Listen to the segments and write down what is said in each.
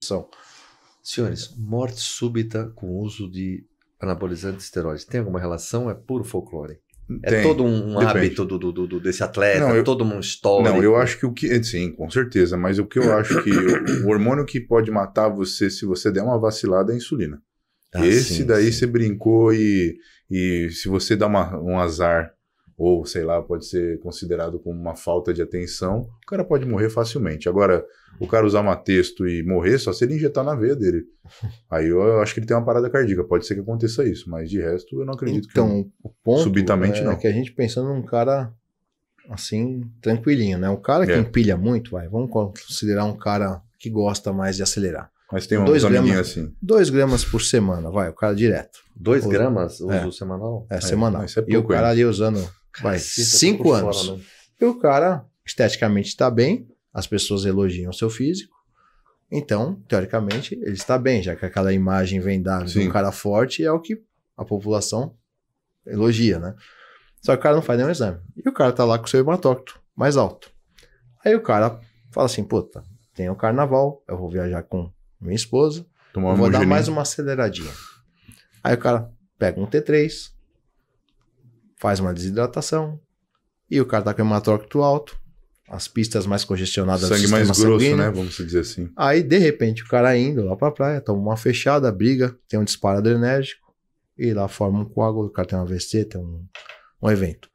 São. Senhores, morte súbita com uso de anabolizantes esteroides. Tem alguma relação? É puro folclore. É Tem, todo um depende. hábito do, do- do- desse atleta, Não, eu- todo um histórico. Não, eu acho que o que. Sim, com certeza. Mas o que eu acho que o, o hormônio que pode matar você se você der uma vacilada é a insulina. Ah, Esse sim, daí sim. você brincou e, e se você dá uma- um azar, ou sei lá, pode ser considerado como uma falta de atenção, o cara pode morrer facilmente. Agora, o cara usar uma texto e morrer só se ele injetar na veia dele. Aí eu, eu acho que ele tem uma parada cardíaca. Pode ser que aconteça isso, mas de resto eu não acredito que. Então, o ponto Subitamente, é não. que a gente pensando num cara assim, tranquilinho, né? O cara que É. empilha muito, vai, vamos considerar um cara que gosta mais de acelerar. Mas tem uns Dois gramas. assim. 2 gramas por semana, vai, o cara direto. Dois Oi. gramas uso É. semanal? É, semanal. mas isso é e o pouco cara ali usando, vai, Caceta, tô 5 por anos. fora, né? E o cara esteticamente está bem, as pessoas elogiam o seu físico. Então, teoricamente, ele está bem, já que aquela imagem vendável de um cara forte é o que a população elogia, né? Só que o cara não faz nenhum exame. E o cara tá lá com o seu hematócrito mais alto. Aí o cara fala assim, puta, tem o carnaval, eu vou viajar com minha esposa, vou dar mais uma aceleradinha. Aí o cara pega um T3, faz uma desidratação, e o cara tá com hematócrito alto, as pistas mais congestionadas do Sangue sistema mais grosso, sanguíneo. né? Vamos dizer assim. Aí, de repente, o cara indo lá pra praia, toma uma fechada, briga, tem um disparo adrenérgico, e lá forma um coágulo, o cara tem um AVC, tem um, um evento.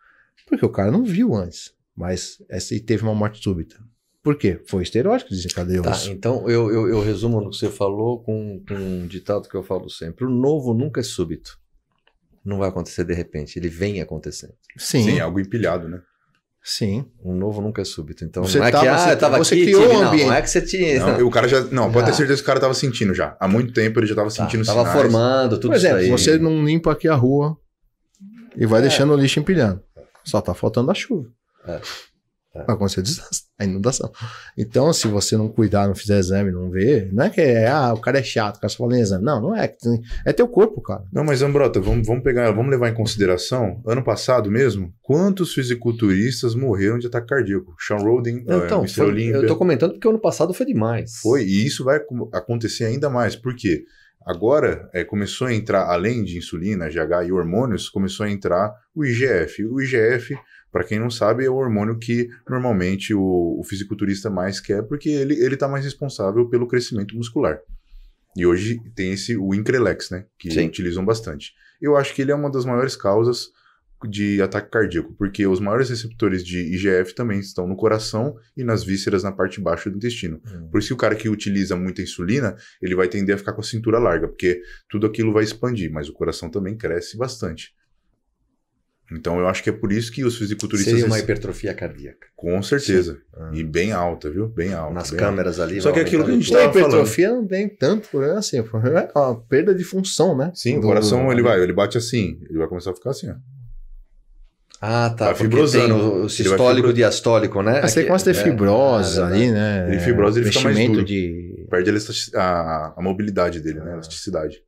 Porque o cara não viu antes, mas esse teve uma morte súbita. Por quê? Foi esteroide que desencadeou Tá, isso. então eu, eu, eu resumo no que você falou com, com um ditado que eu falo sempre. O novo nunca é súbito. Não vai acontecer de repente, ele vem acontecendo. Sim, Sim, sim. algo empilhado, né? O novo nunca é súbito. Então Você não é tava- que ah, você- eu tava você aqui, criou tive, um não, ambiente. não é que você tinha. Não, o cara já. Não, pode ter Já. certeza que o cara tava sentindo já. Há muito tempo ele já tava Tá, sentindo tava sinais. formando tudo Por exemplo, isso aí. você não limpa aqui a rua e vai É. deixando o lixo empilhando. Só tá faltando a chuva. É. É. Vai acontecer desastre, a inundação. Então, se você não cuidar, não fizer exame, não ver, não é que é, ah, o cara é chato, o cara só fala em exame. Não, não é. É teu corpo, cara. Não, mas Ambrota, vamos, vamos pegar, vamos levar em consideração, ano passado mesmo, quantos fisiculturistas morreram de ataque cardíaco? Sean Roden, eh, Então, foi- Olympia. eu tô comentando porque ano passado foi demais. Foi, e isso vai acon- acontecer ainda mais, porque agora eh, começou a entrar, além de insulina, GH e hormônios, começou a entrar o IGF. O IGF, para quem não sabe, é o hormônio que normalmente o, o fisiculturista mais quer, porque ele ele está mais responsável pelo crescimento muscular. E hoje tem esse o Increlex, né, que Sim. utilizam bastante. Eu acho que ele é uma das maiores causas de ataque cardíaco, porque os maiores receptores de IGF também estão no coração e nas vísceras na parte baixa do intestino. Hum. Por isso que o cara que utiliza muita insulina, ele vai tender a ficar com a cintura larga, porque tudo aquilo vai expandir, mas o coração também cresce bastante. Então eu acho que é por isso que os fisiculturistas Seria uma hipertrofia cardíaca. com certeza Ah. e bem alta, viu? Bem alta. Nas bem câmeras ali. Só que é aquilo que a gente aumentando E a hipertrofia não tem tanto problema assim. o É uma perda de função, né? Sim, o Do- coração ele vai, ele bate assim, ele vai começar a ficar assim, ó. Ah, tá. Vai porque fibrosando. tem o, o sistólico fibro- diastólico, né? Ah, você começa a ter é. fibrose Ah, ali, né? Ele fibrose, ele fica mais duro. de... Perde a, a, a mobilidade dele, né? A elasticidade.